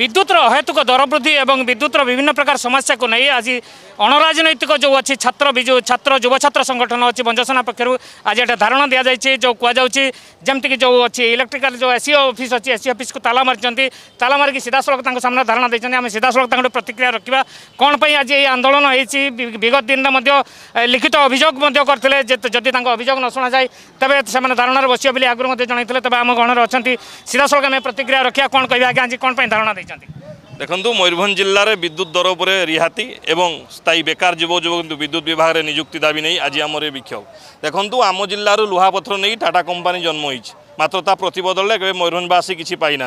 বিদ্যুৎর অহেতুক দরবৃদ্ধি এবং বিদ্যুৎর বিভিন্ন প্রকার সমস্যাকে নিয়ে আজ অণরাজনৈতিক যে অছি ছাত্র বিজু ছাত্র যুবছাত্র সংগঠন অছি বঞ্জসেনা পক্ষ আজ এটা ধারণা দিয়া যাই যে কুযাচ্ছে যেমিকি যে অছি ইলেকট্রিকাল যে এসি অফিস অছি এসি অফিস কু তালা মারিছেন তালা মারিকি সিধাসলখ তাঙ্ক সামনে ধারণা দিয়েছেন আমি সিধাসলখ তাঙ্ক প্রতিক্রিয়া রাখবা কোণ পাই আজ এই আন্দোলন হয়েছি বিগত দিনে মধ্য লিখিত অভিযোগ মধ্য করলে যদি তাঙ্ক অভিযোগ ন শুনা যায় তবে সেমানে ধারণার বসিবে বলে আগুন মধ্যে জনাইলে তবে আম গণরে অনেক সিধাসলখ আমি প্রতিক্রিয়া রাখা কোণ কহবে আজ্ঞা আজ কোণ পাই ধারণা ঘোଷণা ଦେଇଛନ୍ତି দেখন্তু ময়ূরভঞ্জ জেলার বিদ্যুৎ দর উপরে রিহাতি এবং স্থায়ী বেকার যুব যুবক বিদ্যুৎ বিভাগের নিযুক্তি দাবি নেই আজ আমার বিক্ষোভ দেখুন আম জেলার লুহাপথর নেই টাটা কোম্পানি জন্ম হয়েছে মাত্র তা প্রতিবদলে কেবে ময়ূরভঞ্জবাসী কিছু পাই না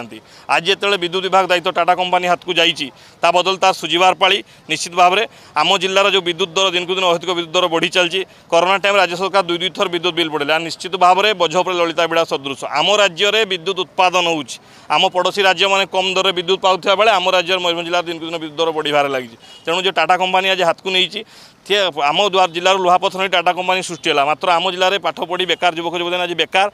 আজ যেত বিদ্যুৎ বিভাগ দায়িত্ব টাটা কোম্পানি হাতক যাইছি তা বদল তার সুজিবার পাড়ি নিশ্চিত ভাবে আমার জেলার যে বিদ্যুৎ দর দিনকু দিন অহৈতিক বিদ্যুৎ দর বড়ি চালছি করোনা টাইম রাজ্য সরকার দুই দুই থর বিদ্যুৎ বিল পড়লে আর নিশ্চিত ভাবে বোঝ উপরে ললিতা বিড়া সদৃশ আম রাজ্যের বিদ্যুৎ উৎপাদন হচ্ছে আমার পড়োশী রাজ্য মানে কম দরে বিদ্যুৎ পাওয়া বেড়ে আমার রাজ্যের ময়ূরভঞ্জ জেলার দিনকু দিন বিদ্যুৎ দর বড়িবার লাগিছে তেমন যে টাটা কোম্পানি আজ হাতক নিয়েছি সে আম জেলার লুহাপথনী টাটা কোম্পানি সৃষ্টি হল মাত্র আম জেলার পাঠ পড়ি বেকার যুবক যুবতী আজ বেকার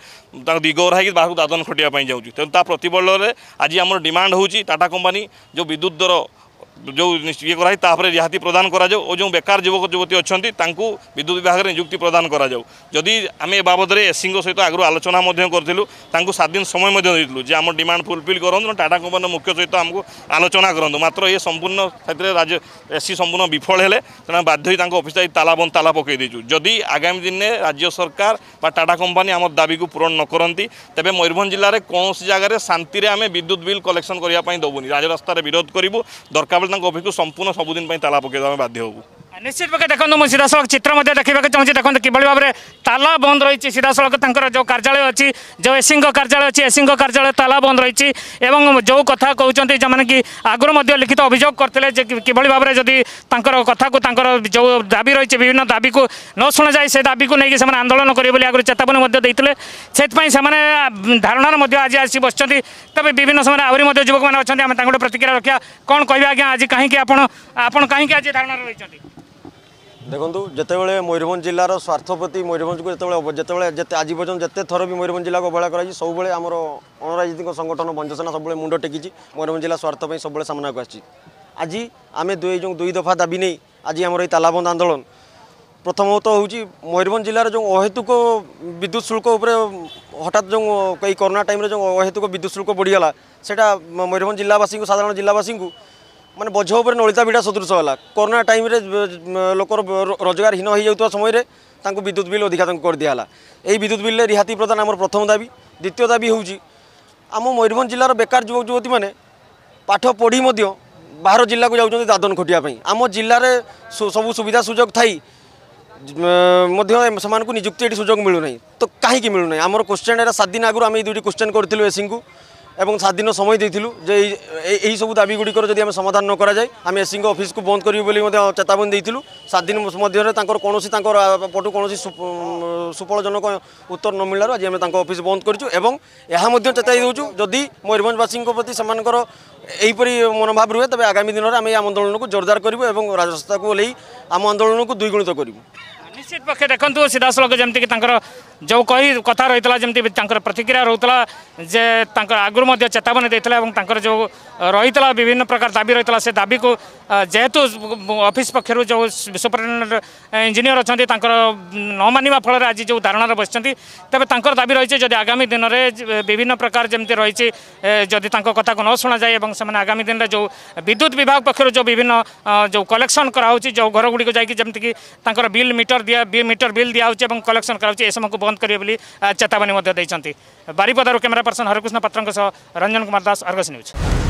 তা দিগৌরা হয়ে বাহার দাদন খটিয়া যাচ্ছি তেমন তা প্রতবলরে আজ আমার ডিমান্ড হচ্ছে টাটা কোম্পানি যে বিদ্যুৎ দর ଯେଉଁ ଇଏ କରାଯାଇ ତାପରେ ରିହାତି ପ୍ରଦାନ କରାଯାଉ ଓ ଯେଉଁ ବେକାର ଯୁବକ ଯୁବତୀ ଅଛନ୍ତି ତାଙ୍କୁ ବିଦ୍ୟୁତ ବିଭାଗରେ ନିଯୁକ୍ତି ପ୍ରଦାନ କରାଯାଉ ଯଦି ଆମେ ଏ ବାବଦରେ ଏସିଙ୍କ ସହିତ ଆଗରୁ ଆଲୋଚନା ମଧ୍ୟ କରିଥିଲୁ ତାଙ୍କୁ ସାତ ଦିନ ସମୟ ମଧ୍ୟ ଦେଇଥିଲୁ ଯେ ଆମ ଡିମାଣ୍ଡ ଫୁଲଫିଲ୍ କରନ୍ତୁ ଟାଟା କମ୍ପାନୀର ମୁଖ୍ୟ ସହିତ ଆମକୁ ଆଲୋଚନା କରନ୍ତୁ ମାତ୍ର ଏ ସମ୍ପୂର୍ଣ୍ଣ ସେଥିରେ ରାଜ୍ୟ ଏସି ସମ୍ପୂର୍ଣ୍ଣ ବିଫଳ ହେଲେ ତେଣୁ ବାଧ୍ୟ ହୋଇ ତାଙ୍କ ଅଫିସ୍ ଯାଇ ତାଲା ବନ୍ଦ ତାଲା ପକାଇ ଦେଇଛୁ ଯଦି ଆଗାମୀ ଦିନେ ରାଜ୍ୟ ସରକାର ବା ଟାଟା କମ୍ପାନୀ ଆମ ଦାବିକୁ ପୂରଣ ନ କରନ୍ତି ତେବେ ମୟୂରଭଞ୍ଜ ଜିଲ୍ଲାରେ କୌଣସି ଜାଗାରେ ଶାନ୍ତିରେ ଆମେ ବିଦ୍ୟୁତ ବିଲ୍ କଲେକ୍ସନ୍ କରିବା ପାଇଁ ଦେବୁନି ରାଜରାସ୍ତାରେ ବିରୋଧ କରିବୁ ଦରକାର ତାହେଲେ ତାଙ୍କ ଅଫିସକୁ ସମ୍ପୂର୍ଣ୍ଣ ସବୁଦିନ ପାଇଁ ତାଲା ପକାଇଦେବା ଆମେ ବାଧ୍ୟ ହେବୁ নিশ্চিত পক্ষে দেখুন মু সিধাসলখ চিত্র মধ্যে দেখা চাহুছি দেখুন কিভাবে ভাবে তালা বন্ধ রয়েছে সিধাসলখ তাঁর যে কার্যালয় অছি যে এসি কার্যালয় অছি এসিঙ্ কার্যালয় তালা বন্ধ রয়েছে এবং যে কথা কৌন যে কি আগর লিখিত অভিযোগ করলে যে কিভাবে ভাবে যদি তাঁর কথা তাঁর যে দাবি রয়েছে বিভিন্ন দাবি ন শুনা যায় সে দাবি নিয়ে সে আন্দোলন করবে বলে আগে চেতাবনী সেই সে ধারণার মধ্যে আজ আসি বসছেন তবে বিভিন্ন সময় আহরি মধ্যে যুবক মানে অনেক আমি তাঁর প্রতিক্রিয়া রক্ষা কোণ কহবে আজ কী আপনার আপনার কী আজ ধারণার রয়েছেন ଦେଖନ୍ତୁ ଯେତେବେଳେ ମୟୂରଭଞ୍ଜ ଜିଲ୍ଲାର ସ୍ୱାର୍ଥ ପ୍ରତି ମୟୂରଭଞ୍ଜକୁ ଯେତେବେଳେ ଯେତେବେଳେ ଯେତେ ଆଜି ପର୍ଯ୍ୟନ୍ତ ଯେତେ ଥର ବି ମୟୂରଭଞ୍ଜ ଜିଲ୍ଲାକୁ ଅବହେଳା କରାଯାଇଛି ସବୁବେଳେ ଆମର ଅଣରାଜନୈତିକ ସଂଗଠନ ବଞ୍ଜସେନା ସବୁବେଳେ ମୁଣ୍ଡ ଟେକିଛି ମୟୂରଭଞ୍ଜ ଜିଲ୍ଲା ସ୍ୱାର୍ଥ ପାଇଁ ସବୁବେଳେ ସାମ୍ନାକୁ ଆସିଛି ଆଜି ଆମେ ଦୁଇ ଯେଉଁ ଦୁଇ ଦଫା ଦାବି ନେଇ ଆଜି ଆମର ଏଇ ତାଲାବନ୍ଦ ଆନ୍ଦୋଳନ ପ୍ରଥମତଃ ହେଉଛି ମୟୂରଭଞ୍ଜ ଜିଲ୍ଲାର ଯେଉଁ ଅହେତୁକ ବିଦ୍ୟୁତ ଶୁଳ୍କ ଉପରେ ହଠାତ୍ ଯେଉଁ ଏଇ କରୋନା ଟାଇମ୍ରେ ଯେଉଁ ଅହେତୁକ ବିଦ୍ୟୁତ ଶୁଳ୍କ ବଢ଼ିଗଲା ସେଇଟା ମୟୂରଭଞ୍ଜ ଜିଲ୍ଲାବାସୀଙ୍କୁ ସାଧାରଣ ଜିଲ୍ଲାବାସୀଙ୍କୁ মানে ବୋଝ ଉପରେ ନଳିତା ବିଡ଼ା ସଦୃଶ ହେଲା କରୋନା ଟାଇମ୍ରେ ଲୋକର ରୋଜଗାରହୀନ ହୋଇଯାଉଥିବା ସମୟରେ ତାଙ୍କୁ ବିଦ୍ୟୁତ ବିଲ୍ ଅଧିକା ତାଙ୍କୁ କରିଦିଆହେଲା ଏହି ବିଦ୍ୟୁତ ବିଲ୍ରେ ରିହାତି ପ୍ରଦାନ ଆମର ପ୍ରଥମ ଦାବି ଦ୍ୱିତୀୟ ଦାବି ହେଉଛି ଆମ ମୟୂରଭଞ୍ଜ ଜିଲ୍ଲାର ବେକାର ଯୁବକ ଯୁବତୀମାନେ ପାଠ ପଢ଼ି ମଧ୍ୟ ବାହାର ଜିଲ୍ଲାକୁ ଯାଉଛନ୍ତି ଦାଦନ ଖଟିବା ପାଇଁ ଆମ ଜିଲ୍ଲାରେ ସବୁ ସୁବିଧା ସୁଯୋଗ ଥାଇ ମଧ୍ୟ ସେମାନଙ୍କୁ ନିଯୁକ୍ତି ଏଠି ସୁଯୋଗ ମିଳୁନାହିଁ ତ କାହିଁକି ମିଳୁନାହିଁ ଆମର କୋଶ୍ଚେନ୍ ଏରା ସାତ ଦିନ ଆଗରୁ ଆମେ ଏଇ ଦୁଇଟି କୋଶ୍ଚେନ୍ କରିଥିଲୁ ଏସିଙ୍କୁ এবং সাত দিন সময় দিয়েছিল যে এই সব দাবিগুড়ির যদি আমি সমাধান ন করা যায় আমি এসি অফিস কু বন্ধ করবি বলে চেতাবনী দিয়েছিল সাত দিন মধ্যে তাঁর কোণী তাঁর পটু কোণী সুফলজনক উত্তর ন মিলার আজ আমি তাঁর অফিস বন্ধ করছু এবং এমধ্যে চেতাই দেছু যদি ময়ূরভঞ্জবাসী প্রতি সে এইপরি মনোভাব রুহে তবে আগামী দিনের আমি এই আন্দোলনকে জোরদার করবু এবং রাজরাস্তাকে ওলাই আম আন্দোলনকে দ্বিগুণিত করবু নিশ্চিত পক্ষে দেখুন সিধাসলখ যেমি তাঁর যে কহি কথা রয়েছে যেমি তাঁর প্রতিক্রিয়া রয়েছে যে তাঁর আগুর মধ্যে চেতাবনী দিয়ে এবং তাঁর যে রয়েছে বিভিন্ন প্রকার দাবি রয়েছে সে দাবি যেহেতু অফিস পক্ষ যে সুপারিটেডেন্ট ইঞ্জিনিয়র অনেক তাঁর নমানিবা ফলের আজ যে ধারণার বসছেন তবে তাঁর দাবি রয়েছে যদি আগামী দিনের বিভিন্ন প্রকার যেমি রয়েছে যদি তাঁর কথা ন শুনা যায় এবং সে আগামী দিনের যে বিদ্যুৎ বিভাগ পক্ষ যে বিভিন্ন যে কলেকশন করা হচ্ছে যে ঘরগুড়ি যাই যেমি তাঁর বিল মিটর দিয়ে ବି ମିଟର ବିଲ୍ ଦିଆହେଉଛି ଏବଂ କଲେକ୍ସନ୍ କରାଯାଉଛି ଏସବୁକୁ ବନ୍ଦ କରିବେ ବୋଲି ଚେତାବନୀ ମଧ୍ୟ ଦେଇଛନ୍ତି ବାରିପଦାରୁ କ୍ୟାମେରା ପର୍ସନ ହରେକୃଷ୍ଣ ପାତ୍ରଙ୍କ ସହ ରଞ୍ଜନ କୁମାର ଦାସ ଅର୍ଗସ ନ୍ୟୁଜ୍